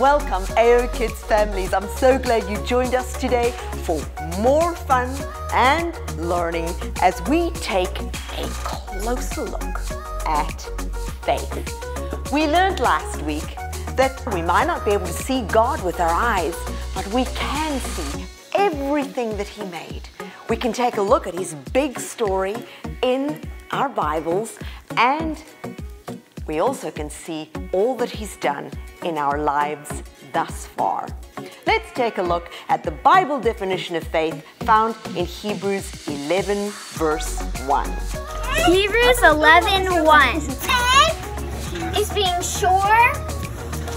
welcome AO Kids families. I'm so glad you joined us today for more fun and learning as we take a closer look at faith. We learned last week that we might not be able to see God with our eyes, but we can see everything that He made. We can take a look at His big story in our Bibles and we also can see all that He's done in our lives thus far. Let's take a look at the Bible definition of faith found in Hebrews 11, verse 1. Hebrews 11, 1 is being sure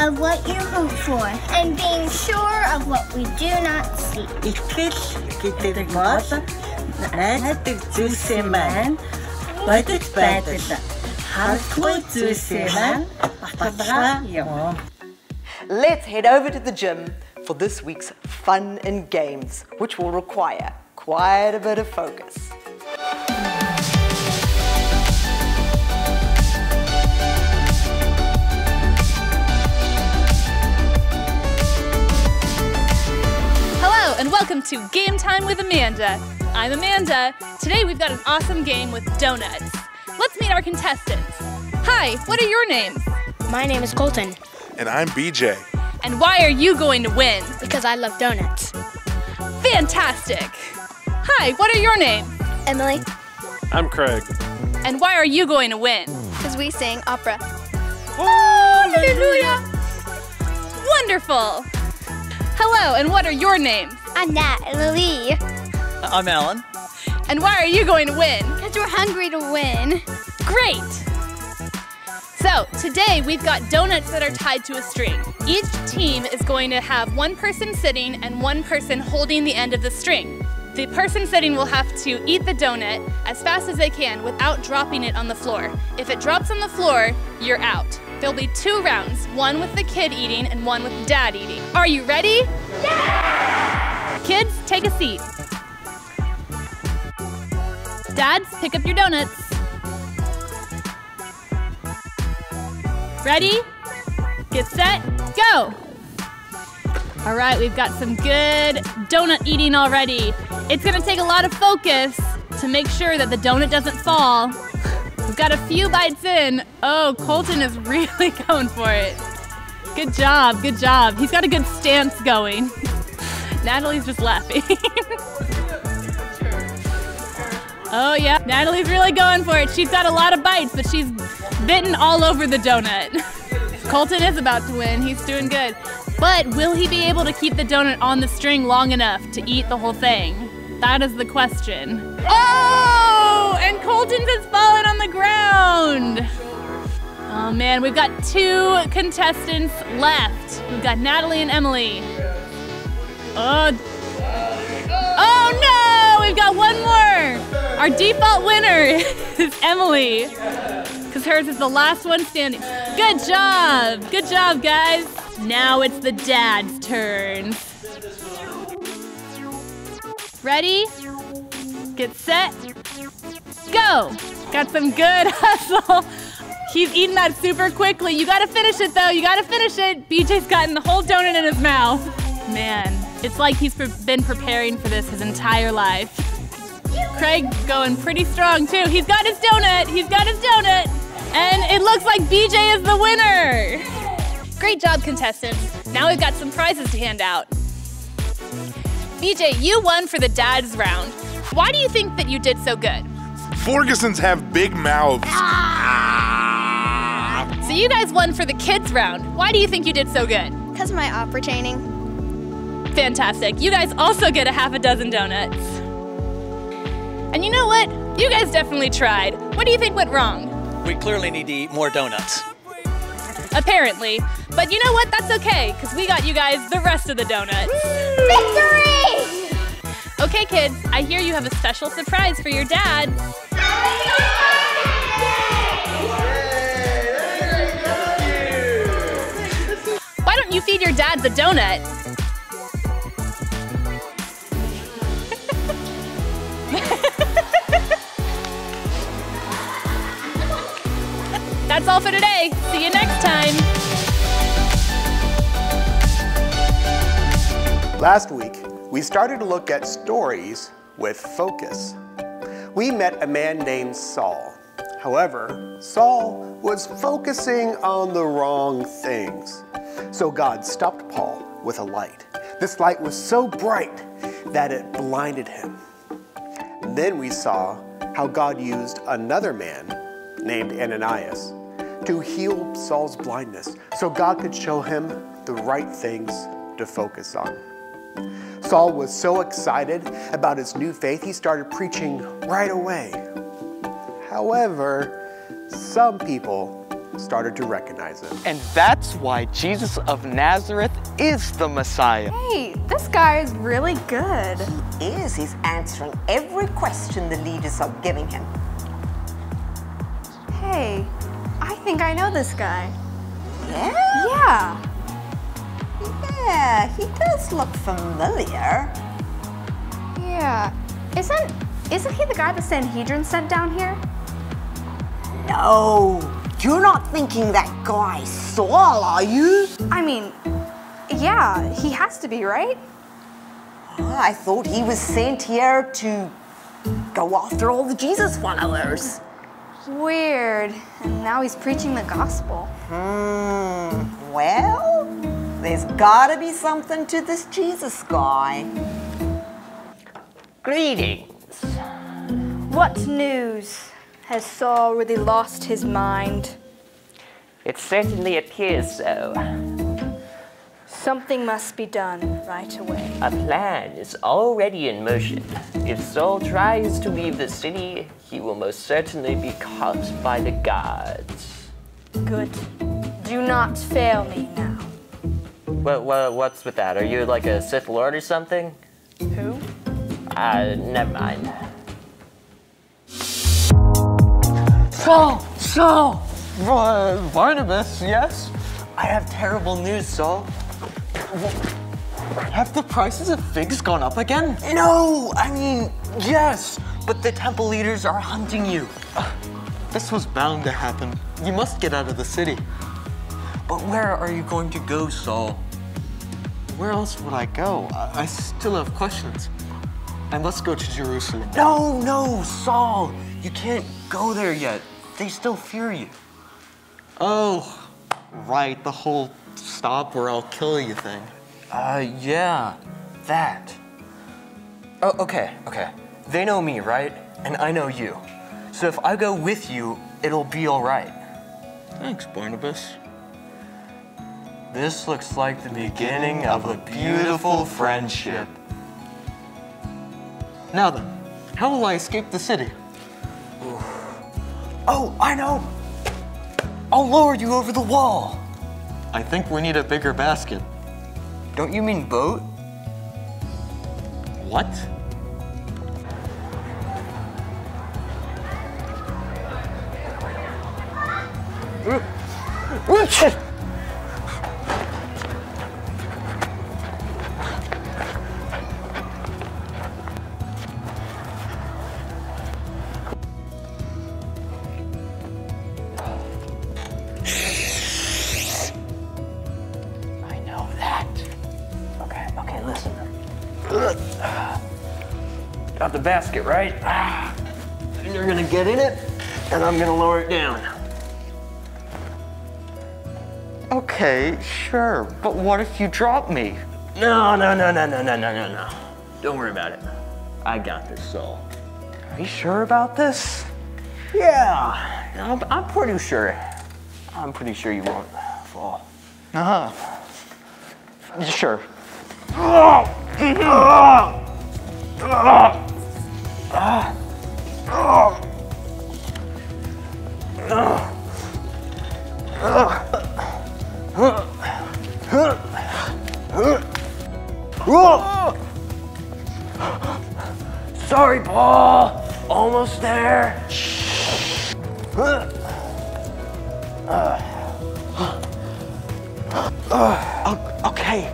of what you hope for and being sure of what we do not see. Итгэл гэдэг бол найддаг зүйлсээ маань бодит байдал Let's head over to the gym for this week's fun and games, which will require quite a bit of focus. and welcome to Game Time with Amanda. I'm Amanda. Today we've got an awesome game with donuts. Let's meet our contestants. Hi, what are your names? My name is Colton And I'm BJ. And why are you going to win? because I love donuts. Fantastic! Hi, what are your names? Emily, I'm Craig. And why are you going to win? because we sing opera. Oh, Hallelujah! Wonderful! Hello, and what are your names? I'm Natalie. I'm Alan. And why are you going to win? Because we're hungry to win. Great! So, today we've got donuts that are tied to a string. Each team is going to have one person sitting and one person holding the end of the string. The person sitting will have to eat the donut as fast as they can without dropping it on the floor. If it drops on the floor, you're out. There'll be two rounds, one with the kid eating and one with dad eating. Are you ready? Yeah! Kids, take a seat. Dads, pick up your donuts. Ready? Get set, go! All right, we've got some good donut eating already. It's gonna take a lot of focus to make sure that the donut doesn't fall. We've got a few bites in. Oh, Colton is really going for it. Good job, good job. He's got a good stance going. Natalie's just laughing. oh, yeah, Natalie's really going for it. She's got a lot of bites, but she's bitten all over the donut. Colton is about to win. He's doing good. But will he be able to keep the donut on the string long enough to eat the whole thing? That is the question. Oh! And Colton's has fallen on the ground. Oh man, we've got two contestants left. We've got Natalie and Emily. Oh. Oh no! We've got one more. Our default winner is Emily. Because hers is the last one standing. Good job! Good job, guys! Now it's the dad's turn. Ready? Get set. Go! Got some good hustle. He's eating that super quickly. You gotta finish it though. You gotta finish it. BJ's gotten the whole donut in his mouth. Man, it's like he's been preparing for this his entire life. Craig going pretty strong too. He's got his donut. He's got his donut. And it looks like BJ is the winner. Great job, contestants. Now we've got some prizes to hand out. BJ, you won for the dad's round. Why do you think that you did so good? Fergusons have big mouths. Ah. So you guys won for the kids round. Why do you think you did so good? Because of my opera training. Fantastic. You guys also get a half a dozen donuts. And you know what? You guys definitely tried. What do you think went wrong? We clearly need to eat more donuts. Apparently. But you know what? That's okay, because we got you guys the rest of the donuts. Victory! Okay, kids, I hear you have a special surprise for your dad. Why don't you feed your dad the donut? All for today. See you next time. Last week, we started to look at stories with focus. We met a man named Saul. However, Saul was focusing on the wrong things. So God stopped Paul with a light. This light was so bright that it blinded him. Then we saw how God used another man named Ananias to heal Saul's blindness so God could show him the right things to focus on. Saul was so excited about his new faith, he started preaching right away. However, some people started to recognize him. And that's why Jesus of Nazareth is the Messiah. Hey, this guy is really good. He is. He's answering every question the leaders are giving him. Hey, I think I know this guy. Yeah? Yeah. Yeah, he does look familiar. Yeah. Isn't isn't he the guy the Sanhedrin sent down here? No, you're not thinking that guy Saul, are you? I mean, yeah, he has to be, right? I thought he was sent here to go after all the Jesus followers. Weird. And now he's preaching the gospel. Hmm, well, there's gotta be something to this Jesus guy. Greetings. What news? Has Saul really lost his mind? It certainly appears so. Something must be done right away. A plan is already in motion. If Saul tries to leave the city, he will most certainly be caught by the guards. Good. Do not fail me now. What, what, what's with that? Are you like a Sith Lord or something? Who? Uh, never mind. Saul! Saul! Uh, Barnabas, yes? I have terrible news, Saul. Have the prices of figs gone up again? No! I mean, yes! But the temple leaders are hunting you. This was bound to happen. You must get out of the city. But where are you going to go, Saul? Where else would I go? I, I still have questions. I must go to Jerusalem. No, no, Saul! You can't go there yet. They still fear you. Oh, right, the whole stop or I'll kill you thing. Uh, yeah, that. Oh, okay, okay. They know me, right? And I know you. So if I go with you, it'll be all right. Thanks, Barnabas. This looks like the beginning of a beautiful friendship. Now then, how will I escape the city? Oh, I know! I'll lower you over the wall. I think we need a bigger basket. Don't you mean boat? What? I know that. Okay, okay, listen. Got the basket, right? And you're gonna get in it, and I'm gonna lower it down. Okay, sure, but what if you drop me? No, no, no, no, no, no, no, no, no. Don't worry about it. I got this, Saul. Are you sure about this? Yeah, I'm, I'm pretty sure. I'm pretty sure you won't fall. Uh huh. Sure. Sorry, Paul. Almost there. Okay.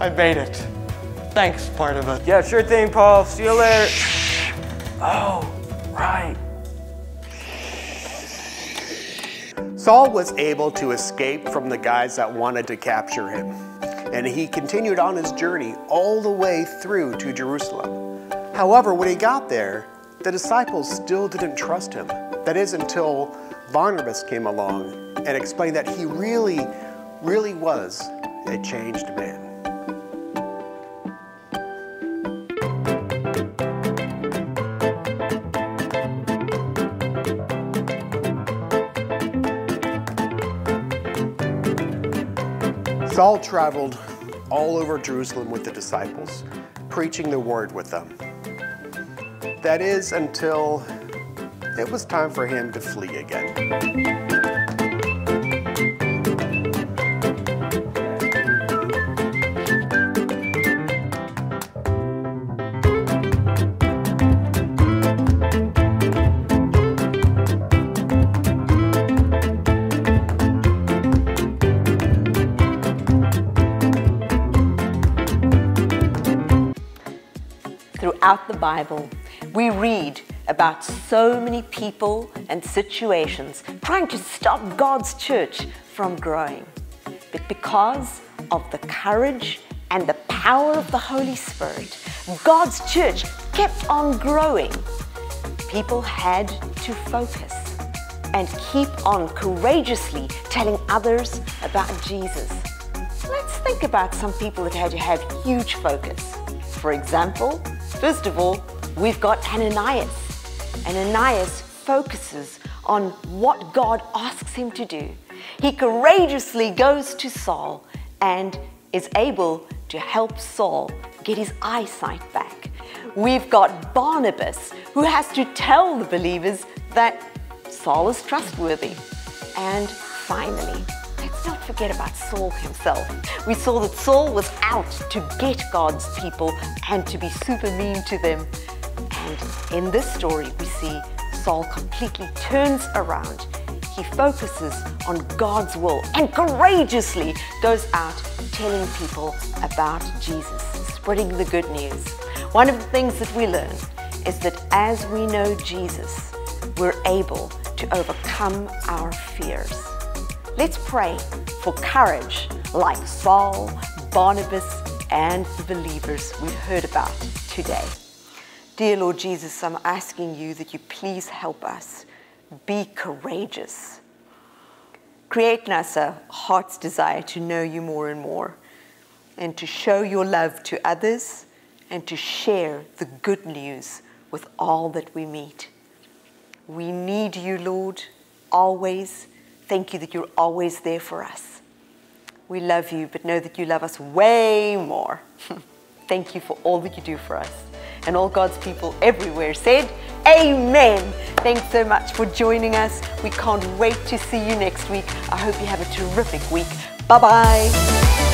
I made it. Thanks, Barnabas. Yeah, sure thing, Paul. See you later. Oh, right. Saul was able to escape from the guys that wanted to capture him. and he continued on his journey all the way through to Jerusalem. However, when he got there, the disciples still didn't trust him. That is until Barnabas came along and explained that he really, really was a changed man. Saul traveled all over Jerusalem with the disciples, preaching the word with them. That is until it was time for him to flee again. Bible, we read about so many people and situations trying to stop God's church from growing. But because of the courage and the power of the Holy Spirit, God's church kept on growing. People had to focus and keep on courageously telling others about Jesus. Let's think about some people that had to have huge focus. For example, first of all, we've got Ananias. Ananias focuses on what God asks him to do. He courageously goes to Saul and is able to help Saul get his eyesight back. We've got Barnabas who has to tell the believers that Saul is trustworthy. And finally, not forget about Saul himself. We saw that Saul was out to get God's people and to be super mean to them. And in this story, we see Saul completely turns around. He focuses on God's will and courageously goes out telling people about Jesus, spreading the good news. One of the things that we learn is that as we know Jesus, we're able to overcome our fears. Let's pray for courage like Saul, Barnabas, and the believers we've heard about today. Dear Lord Jesus, I'm asking you that you please help us be courageous. Create in us a heart's desire to know you more and more and to show your love to others and to share the good news with all that we meet. We need you, Lord, always. Thank you that you're always there for us. We love you, but know that you love us way more. Thank you for all that you do for us. And all God's people everywhere said, Amen. Thanks so much for joining us. We can't wait to see you next week. I hope you have a terrific week. Bye bye.